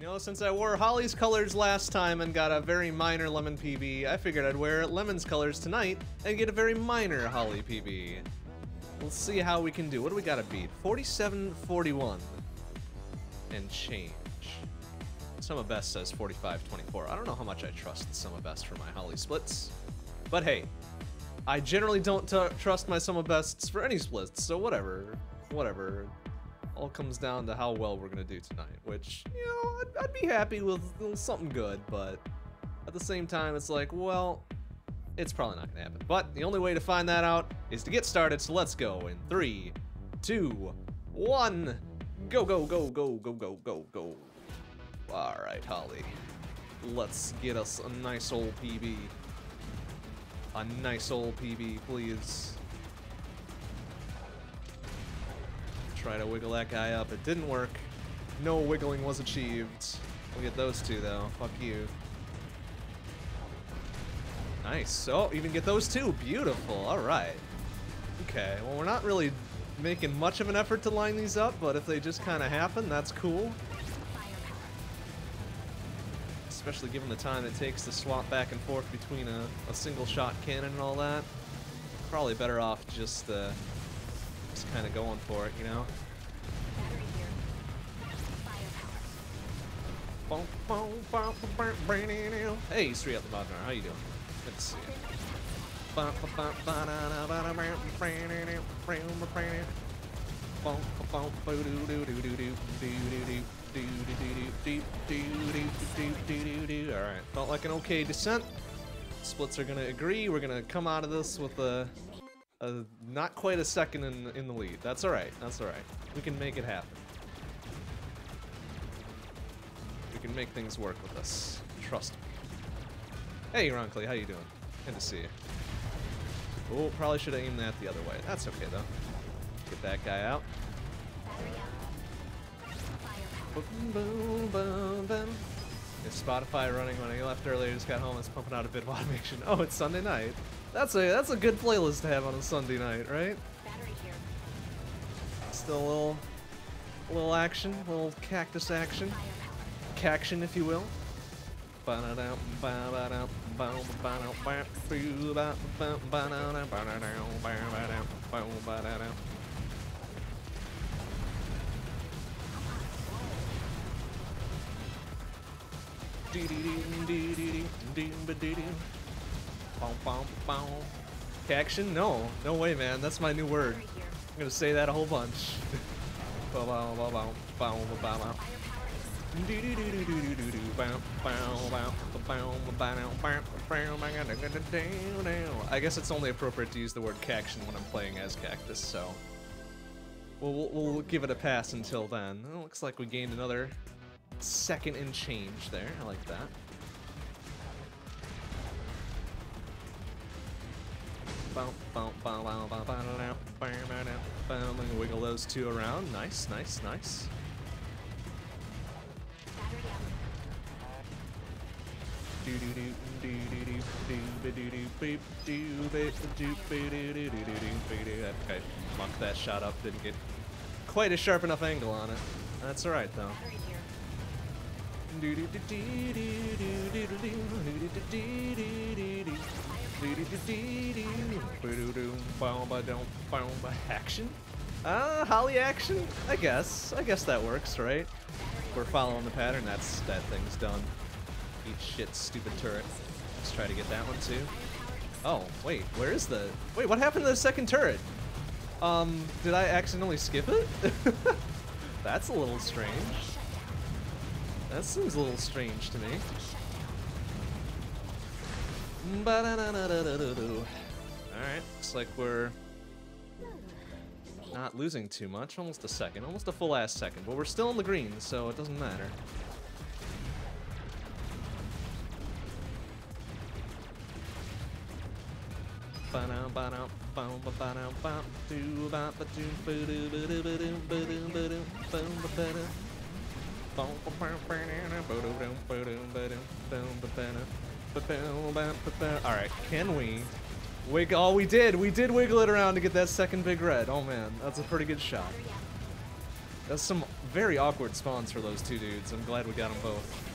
You know, since I wore Holly's colors last time and got a very minor Lemon PB, I figured I'd wear Lemon's colors tonight and get a very minor Holly PB. Let's see how we can do. What do we gotta beat? 47, 41. And change. Summa Best says 45, 24. I don't know how much I trust the Summa Best for my Holly splits. But hey, I generally don't trust my Summa Bests for any splits, so whatever. Whatever all comes down to how well we're gonna do tonight, which, you know, I'd, I'd be happy with, something good, but at the same time, it's like, well, it's probably not gonna happen. But the only way to find that out is to get started, so let's go in three, two, one, go, go, go, go, go, go, go, go. All right, Holly, let's get us a nice old PB. A nice old PB, please. Try to wiggle that guy up. It didn't work. No wiggling was achieved. We'll get those two, though. Fuck you. Nice. Oh, even get those two. Beautiful. All right. Okay, well, we're not really making much of an effort to line these up, but if they just kind of happen, that's cool. Especially given the time it takes to swap back and forth between a, a single shot cannon and all that. Probably better off just uh, kind of going for it, you know? Hey, straight up the bottom. How you doing? See. Alright, felt like an okay descent. Splits are gonna agree. We're gonna come out of this with a not quite a second in, in the lead. That's alright, that's alright. We can make it happen. We can make things work with us. Trust me. Hey, Ronkley, how you doing? Good to see you. Oh, probably should have aimed that the other way. That's okay, though. Get that guy out. Boom, boom, boom, boom. Is Spotify running when I left earlier, just got home, it's pumping out a bit of automation. Oh, it's Sunday night. That's a that's a good playlist to have on a Sunday night, right? Still a little a little action, a little cactus action. Caction if you will. Action? No. No way, man. That's my new word. I'm gonna say that a whole bunch. I guess it's only appropriate to use the word caction when I'm playing as Cactus, so... We'll, we'll, give it a pass until then. It looks like we gained another second in change there. I like that. Wiggle those two around. Nice, nice, nice. Okay, mucked that shot up. Didn't get quite a sharp enough angle on it. That's alright though. Action? Uh, Holly action? I guess. I guess that works, right? We're following the pattern, that's that thing's done. Eat shit, stupid turret. Let's try to get that one too. Oh, wait, where is the... Wait, what happened to the second turret? Um, did I accidentally skip it? That's a little strange. That seems a little strange to me. Alright, looks like we're not losing too much. Almost a second, almost a full ass second. But we're still in the green, so it doesn't matter. Alright, can we wiggle? Oh, we did! We did wiggle it around to get that second big red. Oh man, that's a pretty good shot. That's some Very awkward spawns for those two dudes. I'm glad we got them both.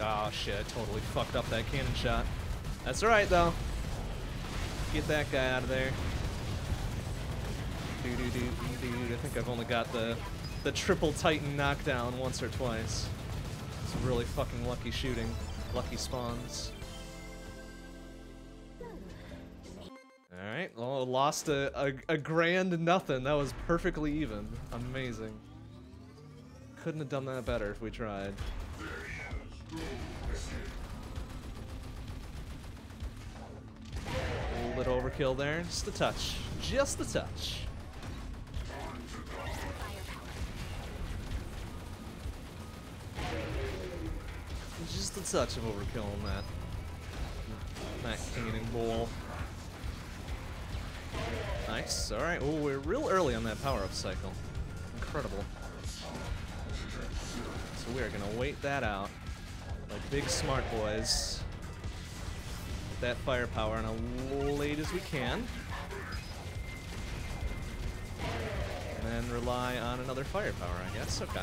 Oh shit, I totally fucked up that cannon shot. That's alright though. Get that guy out of there. I think I've only got the the triple Titan knockdown once or twice. It's really fucking lucky shooting. Lucky spawns. Alright, well, lost a, a, a grand nothing. That was perfectly even. Amazing. Couldn't have done that better if we tried. A little bit overkill there. Just a touch. Just a touch. Just a touch of overkill on that. That cannon ball. Nice. Alright, well, we're real early on that power-up cycle. Incredible. We are gonna wait that out. Like big smart boys. Get that firepower in as late as we can. And then rely on another firepower, I guess. Okay.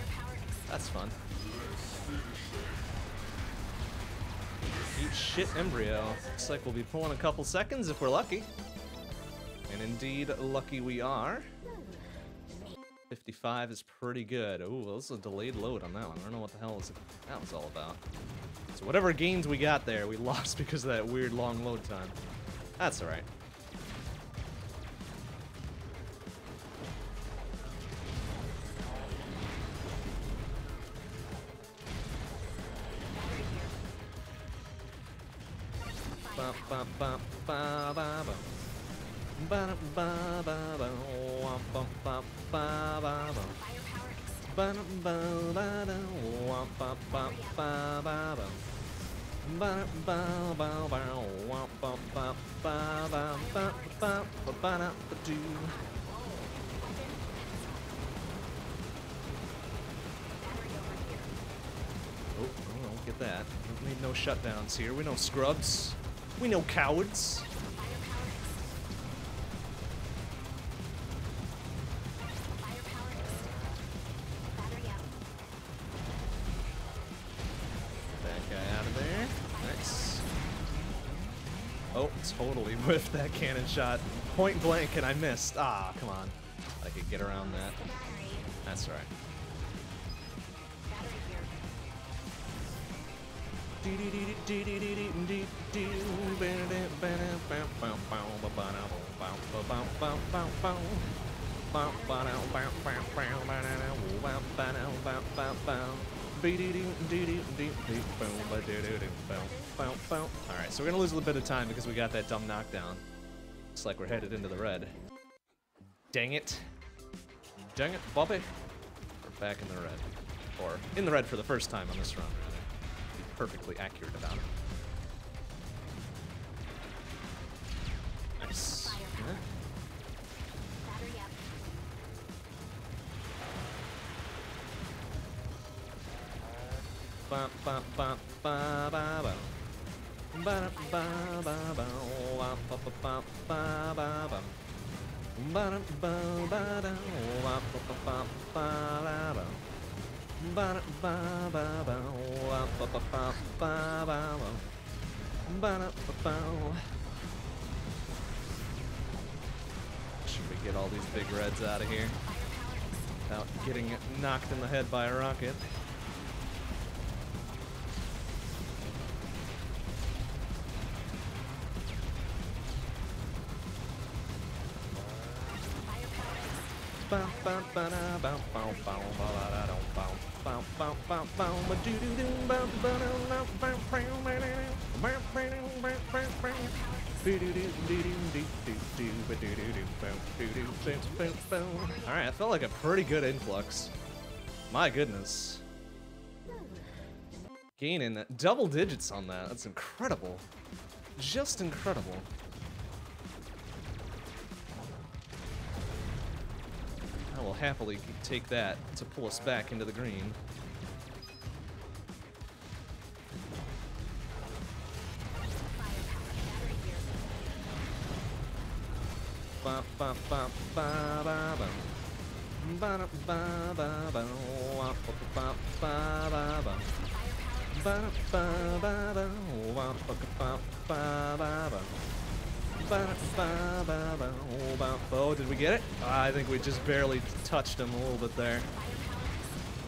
That's fun. Eat shit embryo. Looks like we'll be pulling a couple seconds if we're lucky. And indeed, lucky we are. 55 is pretty good. Ooh, this is a delayed load on that one. I don't know what the hell that was all about. So whatever gains we got there, we lost because of that weird long load time. That's alright. That. We need no shutdowns here. We know scrubs. We know cowards. That guy out of there. Nice. Oh, totally whiffed that cannon shot. Point blank and I missed. Ah, come on. I could get around that. That's right. Alright, so we're gonna lose a little bit of time because we got that dumb knockdown. Looks like we're headed into the red. Dang it. Dang it, Bobby. We're back in the red. Or in the red for the first time on this. Be perfectly accurate about it. Nice. Yeah. Should we get all these big reds out of here without getting knocked in the head by a rocket? Alright, I felt like a pretty good influx. My goodness. Gaining double digits on that. That's incredible. Just incredible. I will happily take that to pull us back into the green. Oh, did we get it? I think we just barely touched him a little bit there.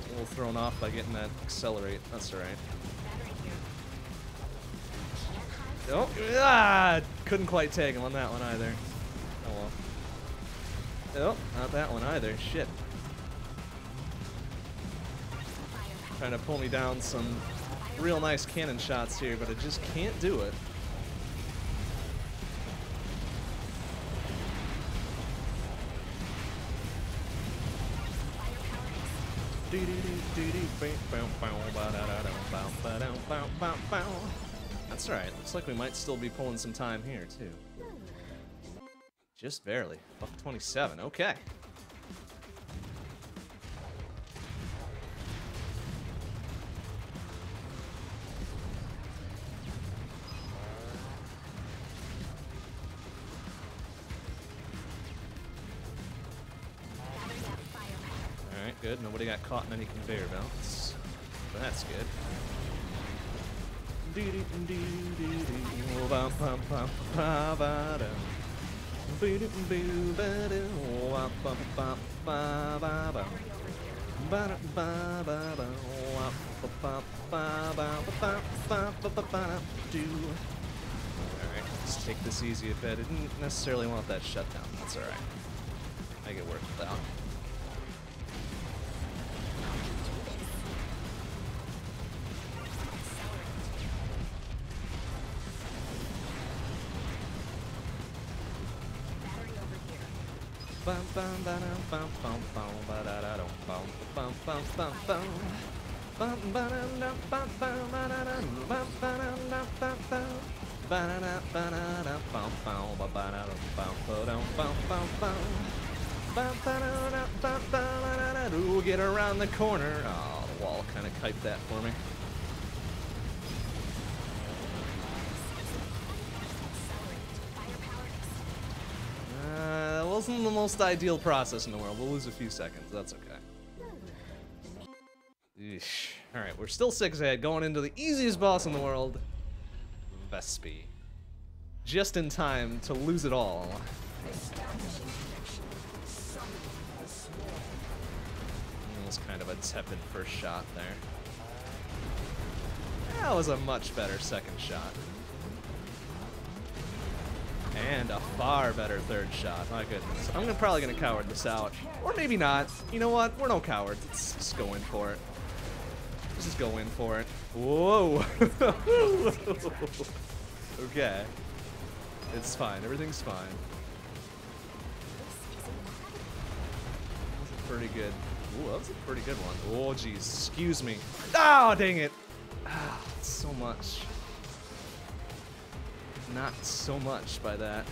A little thrown off by getting that accelerate. That's alright. Oh, ah, couldn't quite tag him on that one either. Oh. Not that one either. Shit. Trying to pull me down some real nice cannon shots here, but I just can't do it. That's right. Looks like we might still be pulling some time here, too. Just barely. Buck 27. Okay. Alright, good. Nobody got caught in any conveyor belts. That's good. Alright, let's take this easy bit. I didn't necessarily want that shutdown. That's alright. Make it work without. Bum, Ooh, get around the corner. Oh, the wall kind of kiped that for me. Wasn't the most ideal process in the world. We'll lose a few seconds. That's okay. Eesh. Alright, we're still six ahead, going into the easiest boss in the world, Vespy. Just in time to lose it all. That was kind of a tepid first shot there. That was a much better second shot. And a far better third shot. My goodness. I'm gonna, probably gonna coward this out. Or maybe not. You know what? We're no cowards. Let's just go in for it. Let's just go in for it. Whoa. okay. It's fine. Everything's fine. That was a pretty good. Ooh, that was a pretty good one. Oh, jeez. Excuse me. Oh, dang it. Ah, so much. Not so much by that.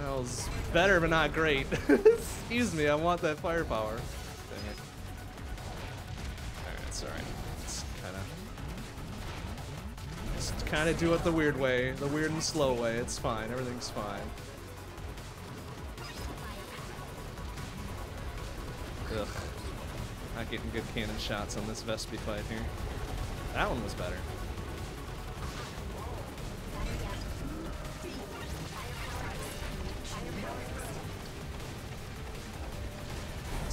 That was better, but not great. Excuse me, I want that firepower. Dang it. Alright, it's alright. It's kinda... Just kinda do it the weird way. The weird and slow way. It's fine. Everything's fine. Ugh. Not getting good cannon shots on this Vespy fight here. That one was better.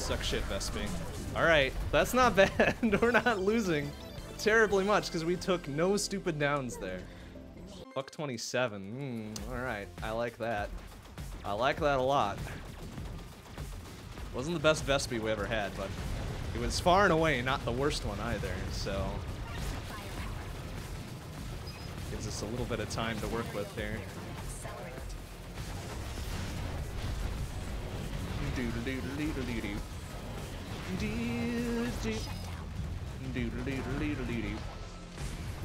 Suck shit, Vespy. Alright, that's not bad. We're not losing terribly much because we took no stupid downs there. Buck 27. Mm, Alright, I like that. I like that a lot. Wasn't the best Vespy we ever had, but it was far and away not the worst one either, so... Gives us a little bit of time to work with here. Doodle-doodle-doodle-doo. Doo-doo. Doodle-doodle-doodle-doo.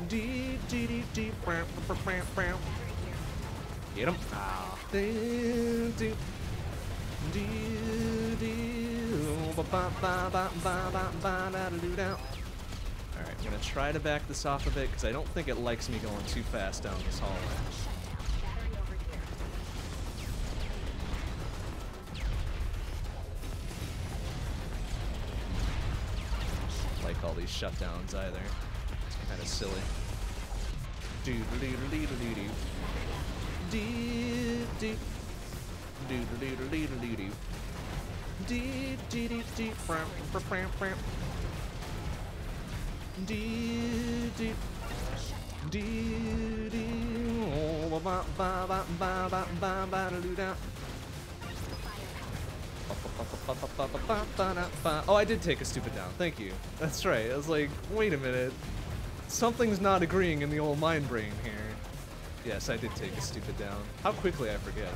Doo-doo-doo-doo. Bow, bow, bow, bow. Get him. Ah. Doo-doo. Do, do, ba, ba, ba, ba, ba, ba, ba, da, da, do, da. Alright, I'm gonna try to back this off a bit because I don't think it likes me going too fast down this hallway. Like all these shutdowns either. It's kind of silly. Do do do do do do do. Do do. Do do do do do do do. Do do do bram bram bram bram. Do do. Do do. Oh ba ba ba ba ba ba ba da do da Oh, I did take a stupid down. Thank you. That's right. I was like, wait a minute. Something's not agreeing in the old mind brain here. Yes, I did take a stupid down. How quickly I forget.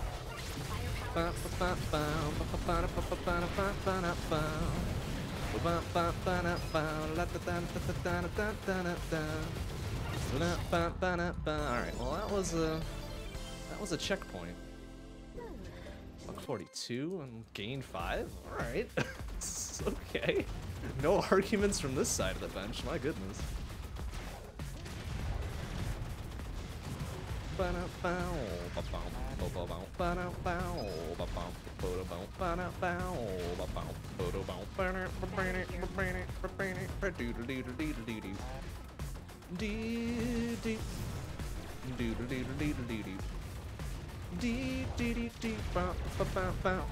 Alright, well that was a that was a checkpoint. Buck 42 and gain 5? Alright. okay. No arguments from this side of the bench, my goodness. Dee dee dee dee bow bow bow bow.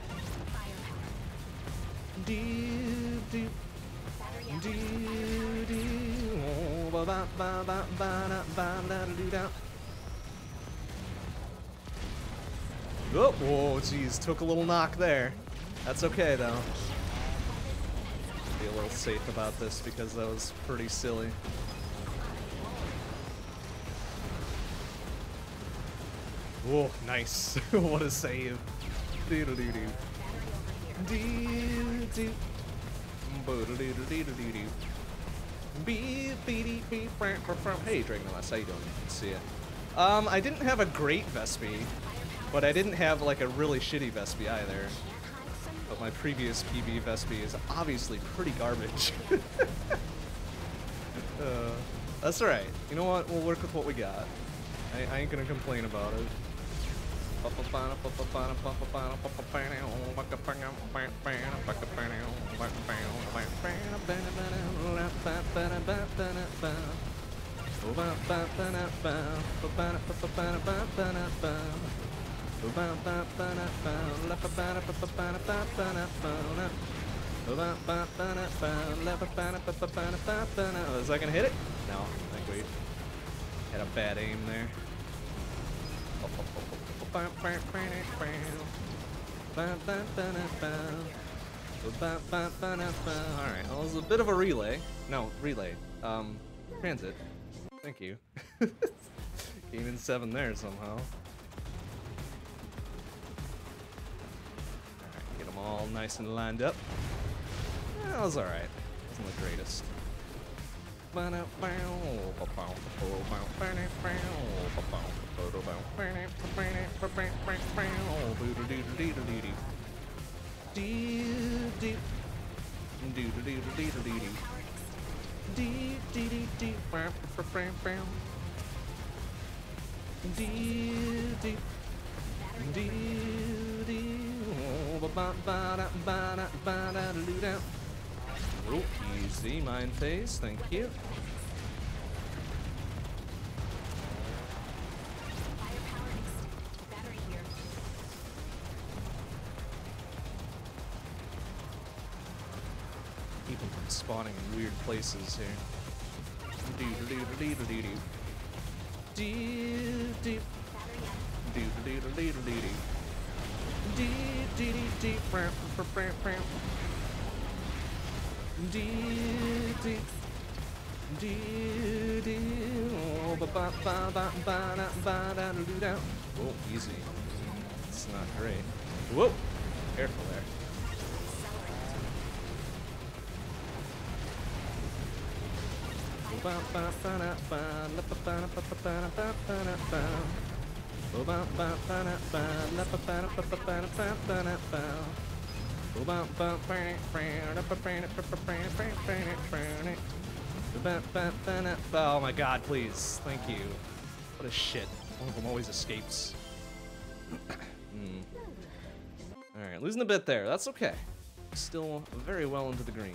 Oh. Oh, whoa, jeez, took a little knock there. That's okay though. Be a little safe about this because that was pretty silly. Whoa, nice. what a save. Doo doo. Doo Hey Dragon how you doing? See you. Um, I didn't have a great Vespy, but I didn't have like a really shitty Vespy either. But my previous PB Vespy is obviously pretty garbage. uh, that's alright. You know what? We'll work with what we got. I, I ain't gonna complain about it. Is that gonna hit it? No, I think we had a bad aim there. Alright, well, it was a bit of a relay. No, relay. Um, transit. Thank you. Gaining seven there somehow. Alright, get them all nice and lined up. That was alright. Wasn't the greatest. Oh, easy, mind thank you. spawning in weird places here. Do do do do do do do. Do do. Do do do do do do do. Do do do do. Bram bram bram bram. Do do. Do do. Oh ba ba ba ba ba da ba da do do. Oh, easy. It's not great. Whoa! Careful there. Oh my god, please. Thank you. What a shit. One of them always escapes. Hmm. Alright, losing a bit there. That's okay. Still very well into the green.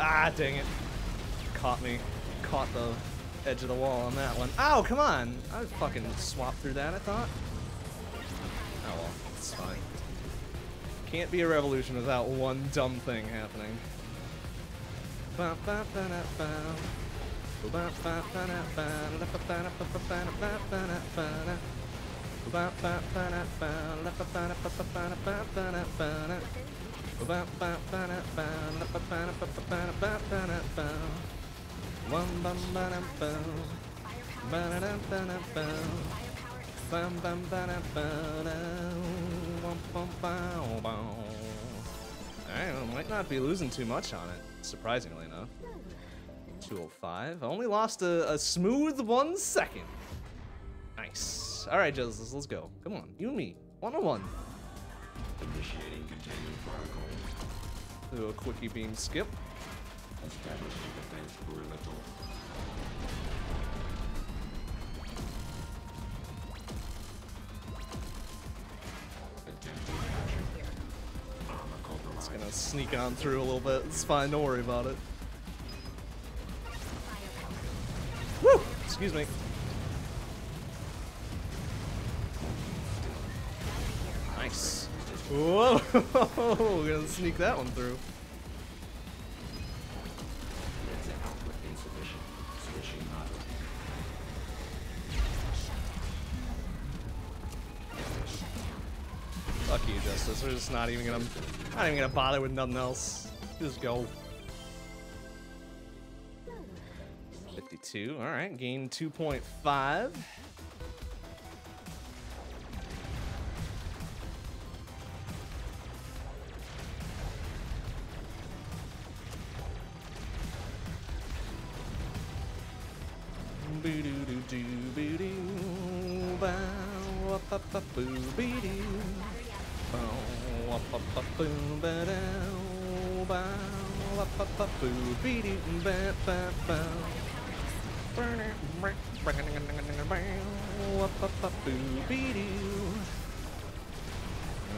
Ah, dang it. Caught me. Caught the edge of the wall on that one. Ow, come on! I fucking swapped through that, I thought. Oh well, it's fine. Can't be a revolution without one dumb thing happening. I might not be losing too much on it, surprisingly enough. 205. I only lost a, a smooth one second. Nice. All right, Joseph, let's go. Come on, you and me, one on one. Initiating containment protocol. Do a quickie beam skip. It's gonna sneak on through a little bit. It's fine, don't worry about it. Woo! Excuse me. Nice. Whoa! We're gonna sneak that one through. Just not even gonna, not even gonna bother with nothing else. Just go. 52. All right, gain 2.5.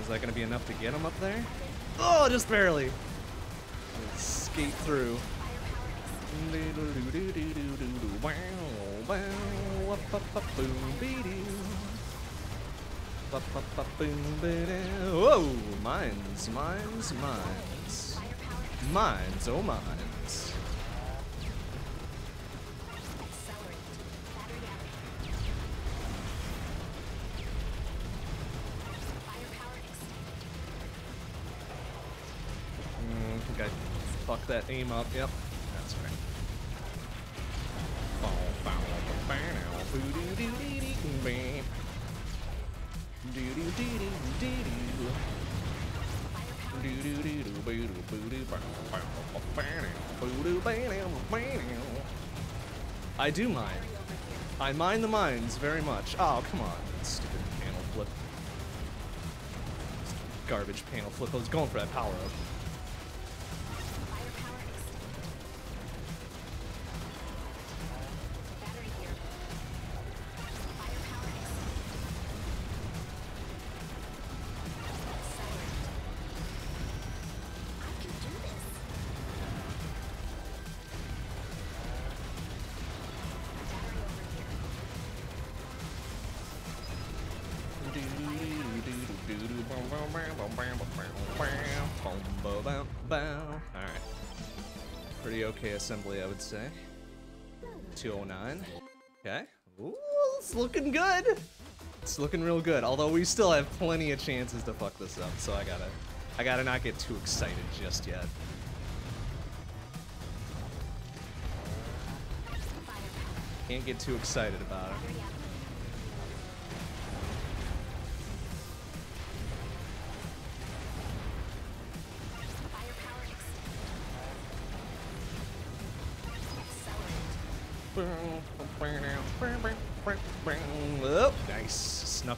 Is that gonna be enough to get him up there? Oh, just barely. Skate through. Whoa! Mines, mines, mines. Mines, oh mines. Mm, I fucked that aim up. Yep, I do mine. I mine the mines very much. Oh, come on. Stupid panel flip. Garbage panel flip. I was going for that power up. Okay assembly, I would say. 209. Okay. Ooh, it's looking good. It's looking real good. Although we still have plenty of chances to fuck this up, so I gotta I gotta not get too excited just yet. Can't get too excited about it.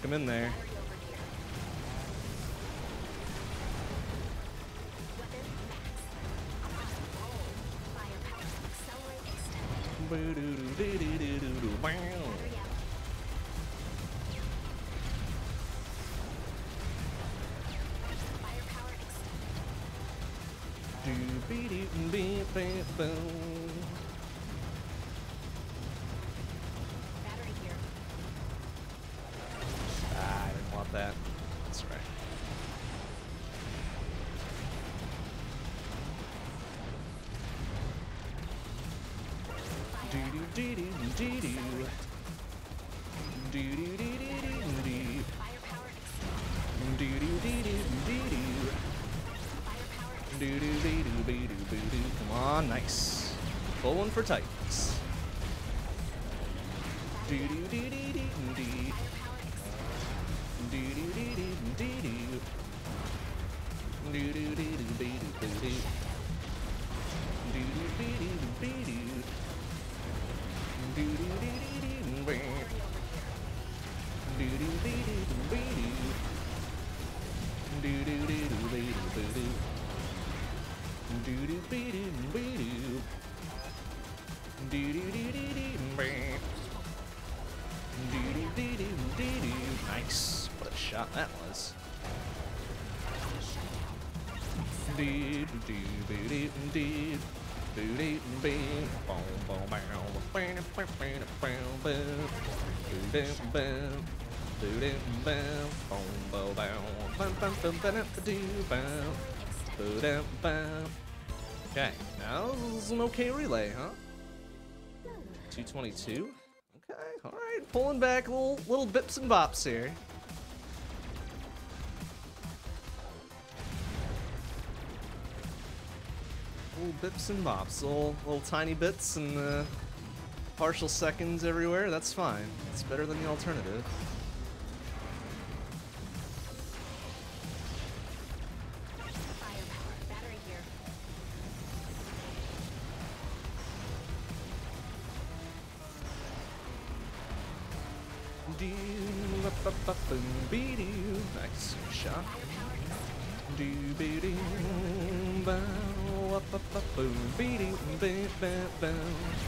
Him in there. Do do do do do do. Do do do do do do. Do do do do do do. Do do do do do do do do. Come on, nice. One for Titans. Do do do do do do. Do do do do do do. Do do do do do do do do. Do do do do do Nice. What a shot that was. Okay, now this is an okay relay, huh? 222. Okay, all right, pulling back little little bips and bops here. Little bips and bops, little little tiny bits and uh, partial seconds everywhere. That's fine. It's better than the alternative. Boom. Nice shot. Boom boom. Boom ba ba boom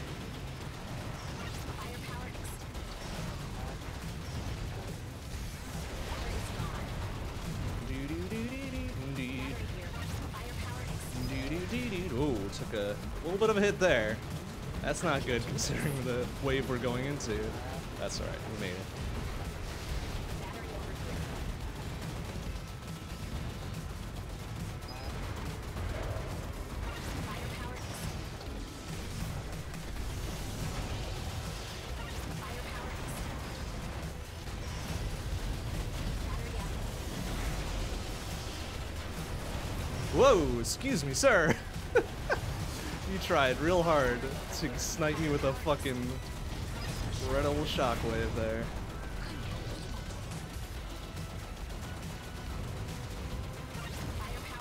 bit of a hit there. That's not good considering the wave we're going into. That's alright, we made it. Whoa, excuse me, sir. tried real hard to snipe me with a fucking red old shockwave there.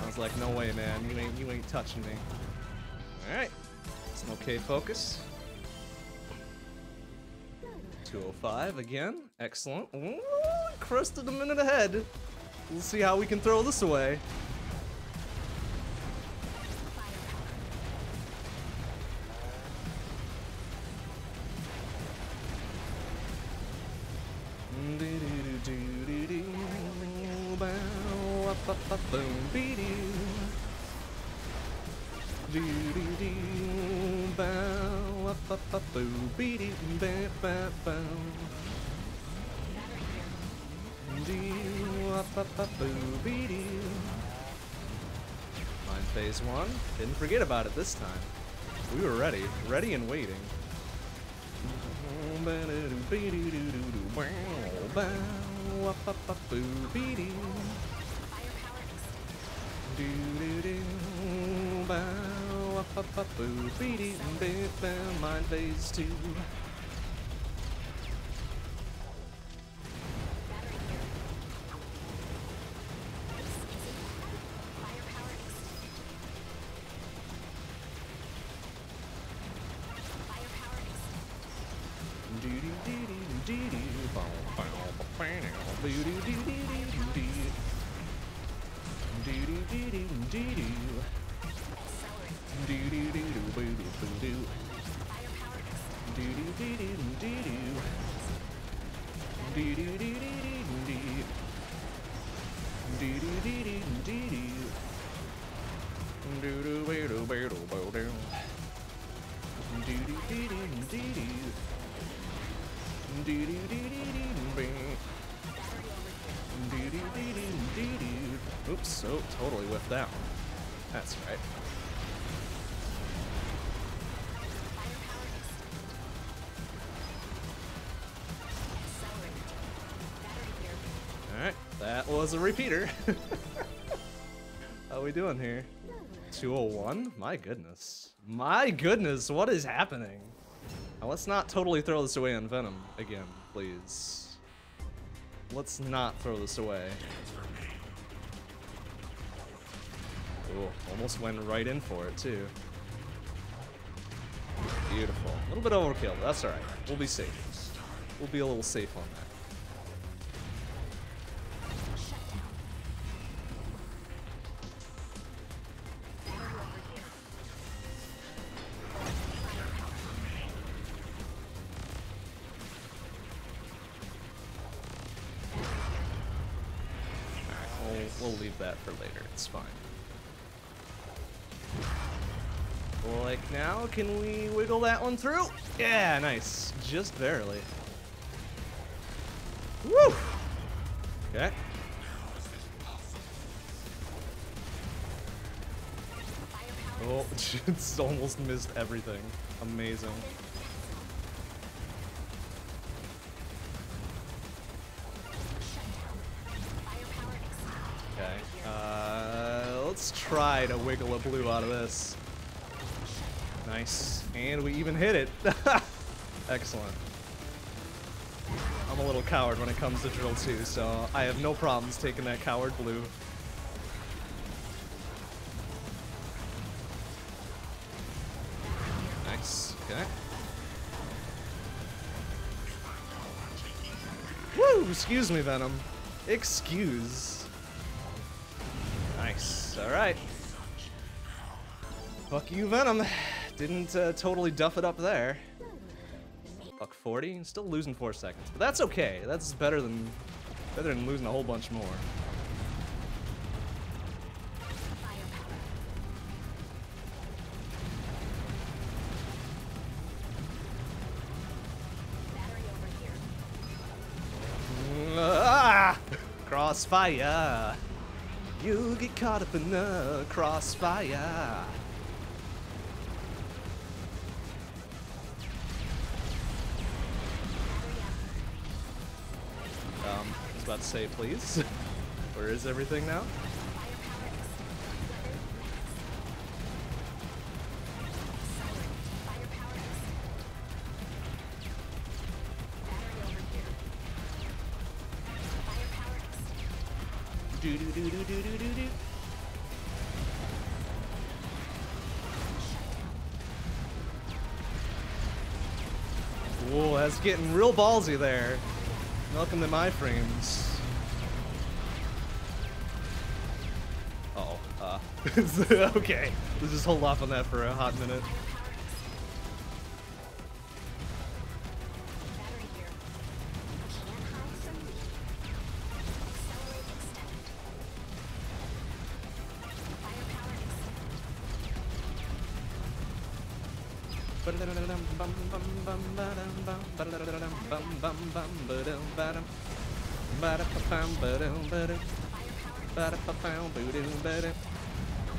I was like, no way, man. You ain't you ain't touching me. All right. It's an okay focus. 205 again. Excellent. Ooh, crusted a minute ahead. We'll see how we can throw this away. Mine phase one. Didn't forget about it this time. We were ready, ready and waiting. Mine phase two. Was a repeater. How are we doing here? 201? My goodness. My goodness, what is happening? Now let's not totally throw this away on Venom again, please. Let's not throw this away. Ooh, almost went right in for it too. Beautiful. A little bit overkill, but that's alright. We'll be safe. We'll be a little safe on that. Can we wiggle that one through? Yeah, nice. Just barely. Woo! Okay. Oh, it's almost missed everything. Amazing. shutdown. Firepower extended. Okay. Uh, let's try to wiggle a blue out of this. Nice. And we even hit it. Excellent. I'm a little coward when it comes to drill 2, so I have no problems taking that coward blue. Nice. Okay. Woo! Excuse me, Venom. Excuse. Nice. Alright. Fuck you, Venom. Didn't uh, totally duff it up there. Buck 40, still losing four seconds, but that's okay. That's better than better than losing a whole bunch more. Ah! Crossfire. You get caught up in the crossfire. say, please? Where is everything now? Do do do do do do do do. Whoa, that's getting real ballsy there. Welcome to my frames. okay. Let's just hold off on that for a hot minute.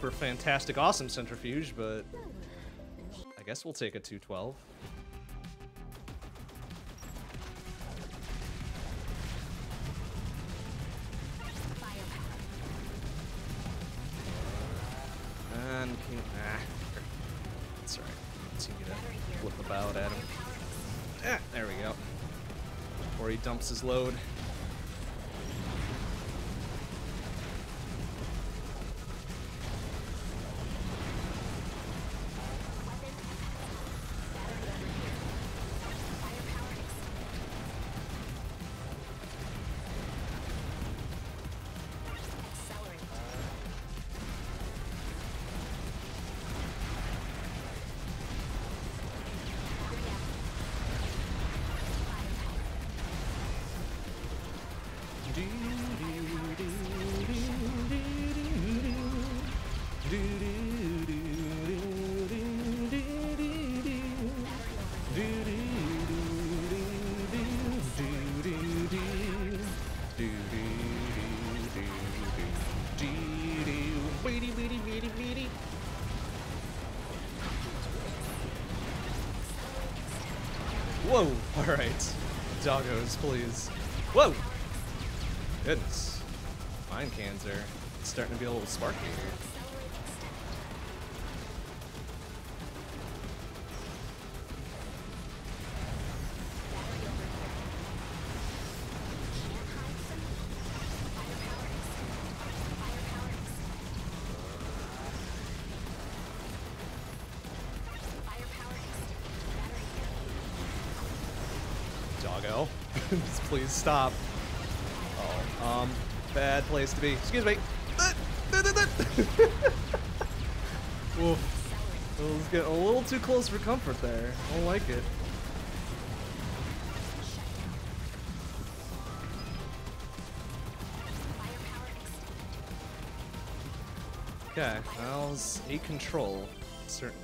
super fantastic awesome centrifuge, but I guess we'll take a 212. And can, ah. Continue to flip about at him. Ah, there we go. Before he dumps his load. Alright. Doggos, please. Whoa! Goodness. Mine cans are starting to be a little sparky here. Please stop. Oh, um, bad place to be. Excuse me. Oof. Accelerate. I was getting a little too close for comfort there. I don't like it. Okay, that was a control, certainly.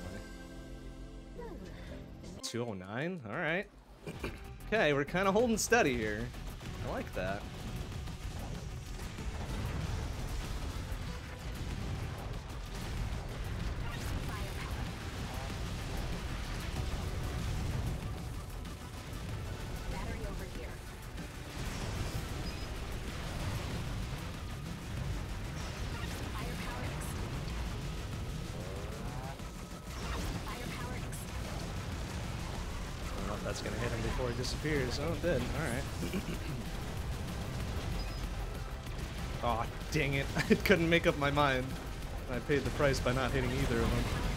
209? Alright. okay, we're kind of holding steady here. I like that. Disappears. Oh, it did. Alright. Aw, dang it. I couldn't make up my mind. I paid the price by not hitting either of them.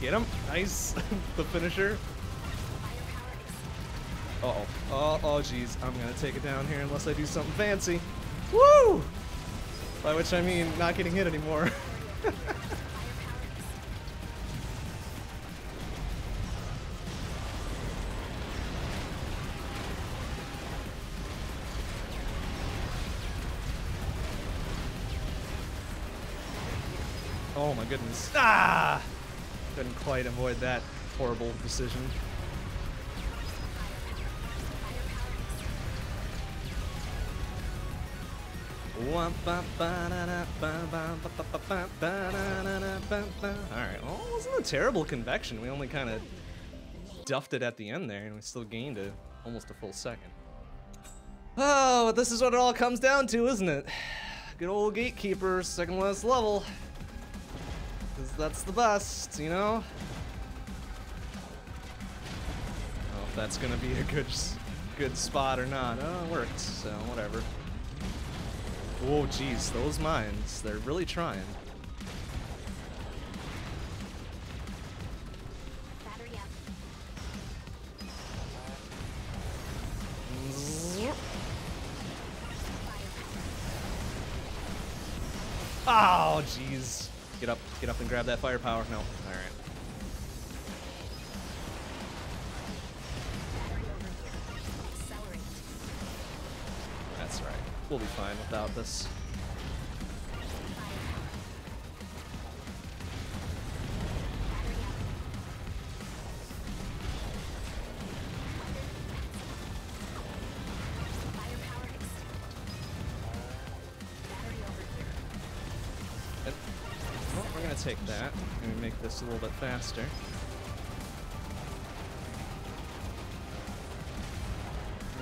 Get him. Nice. the finisher. Uh-oh. Oh, oh, jeez. I'm gonna take it down here unless I do something fancy. Woo! By which I mean not getting hit anymore. oh my goodness. Ah! Couldn't quite avoid that horrible decision. Alright, well, it wasn't a terrible convection. We only kind of duffed it at the end there, and we still gained a, almost a full second. Oh, but this is what it all comes down to, isn't it? Good old Gatekeeper, second last level. Because that's the best, you know? Oh, if that's gonna be a good, good spot or not. Oh, it worked, so whatever. Oh, jeez, those mines, they're really trying. Battery up. Oh, jeez. Get up, get up and grab that firepower. No, alright. Battery over here. Accelerate. That's right. We'll be fine without this. This a little bit faster.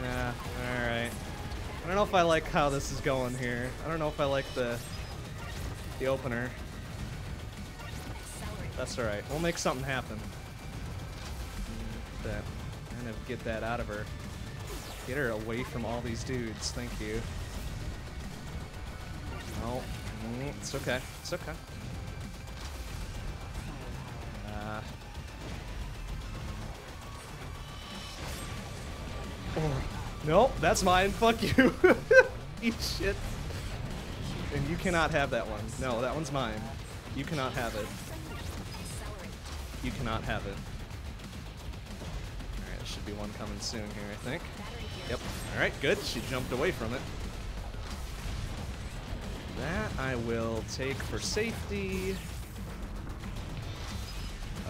Yeah, alright. I don't know if I like how this is going here. I don't know if I like the the opener. That's alright. We'll make something happen. That kind of get that out of her. Get her away from all these dudes. Thank you. No, mm, it's okay. It's okay. Oh, no, that's mine. Fuck you. Eat shit. And you cannot have that one. No, that one's mine. You cannot have it. You cannot have it. Alright, there should be one coming soon here, I think. Yep. Alright, good. She jumped away from it. That I will take for safety.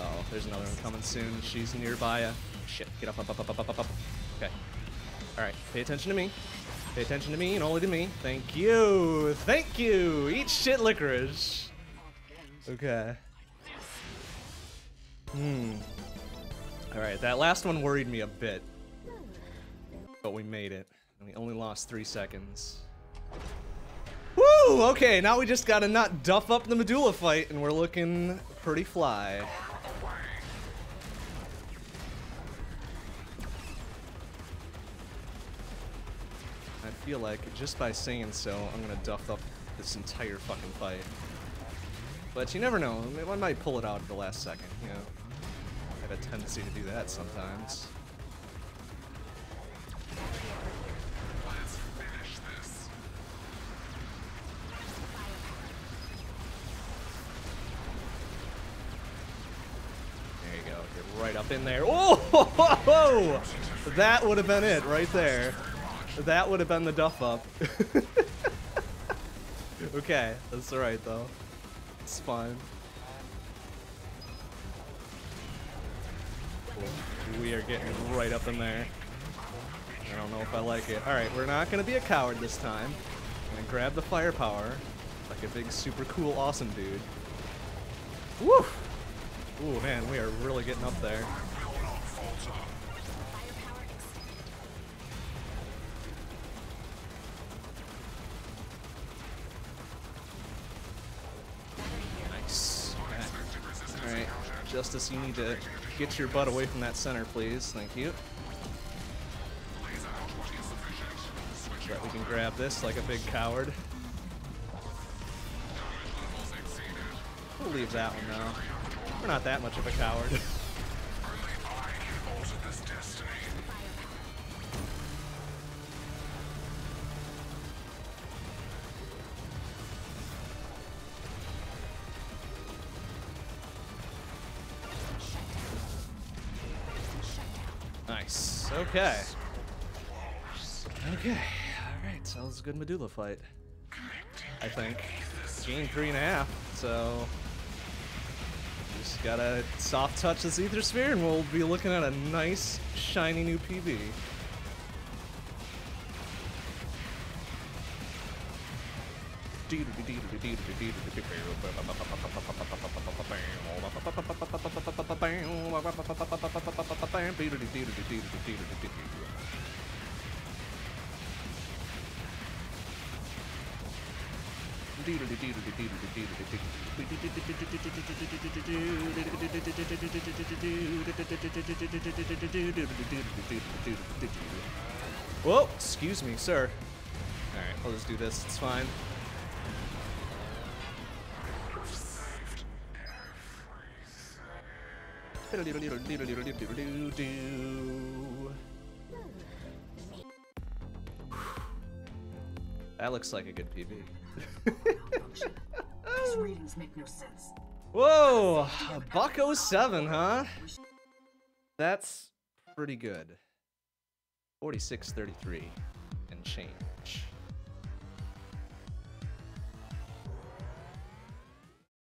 Oh, there's another one coming soon. She's nearby. Shit, get up, up, up, up, up, up, up. Okay. Alright, pay attention to me. Pay attention to me and only to me. Thank you. Thank you. Eat shit licorice. Okay. Hmm. Alright, that last one worried me a bit. But we made it. We only lost three seconds. Woo! Okay, now we just gotta not duff up the medulla fight, and we're looking pretty fly. Feel like just by saying so, I'm gonna duff up this entire fucking fight. But you never know. I might pull it out at the last second, you know. I have a tendency to do that sometimes. There you go. Get right up in there. Oh! Ho, ho, ho! That would have been it right there. That would have been the duff up. okay, that's alright though. It's fine. We are getting right up in there. I don't know if I like it. Alright, we're not gonna be a coward this time. I'm gonna grab the firepower like a big super cool awesome dude. Woo! Ooh man, we are really getting up there. Justice, you need to get your butt away from that center, please. Thank you. We can grab this like a big coward. We'll leave that one now. We're not that much of a coward. Okay. Okay. Alright, so was a good Medulla fight. I think. Gained three and a half, so just gotta soft touch this ether sphere and we'll be looking at a nice shiny new PB. Whoa, excuse me, sir. Alright, I'll just do this, it's fine. That looks like a good PB. These readings make no sense. Whoa, a buck 07, huh? That's pretty good. 46.33 and change.